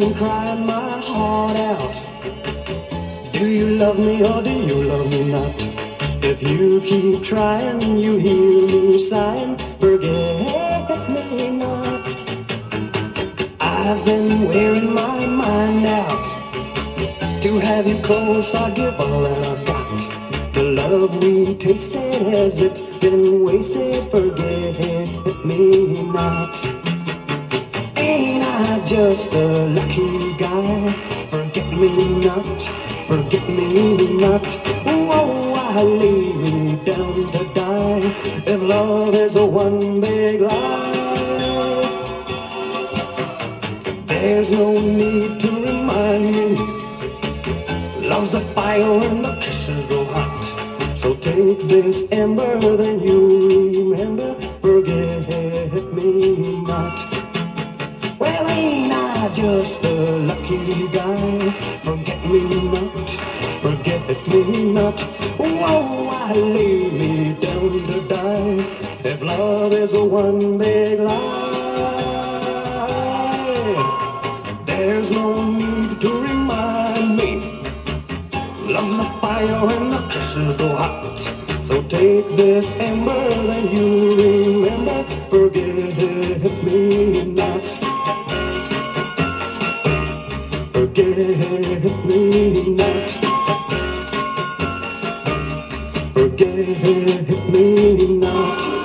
find my heart out. Do you love me or do you love me not? If you keep trying, you hear me sighing, forget me not. I've been wearing my mind out. To have you close, I give all that I've got. The love we tasted, has it been wasted? Forget me not. I just a lucky guy? Forget me not, forget me not. Whoa, I lay me down to die. If love is a one big lie, there's no need to remind me. Love's a fire and the kisses go hot. So take this ember, then you just a lucky guy? Forget me not, forget me not. Whoa, I lay me down to die. If love is a one big lie, there's no need to remind me. Love's a fire and the kisses go hot. So take this ember, and you remember, forget me. Forget me not. Forget me not.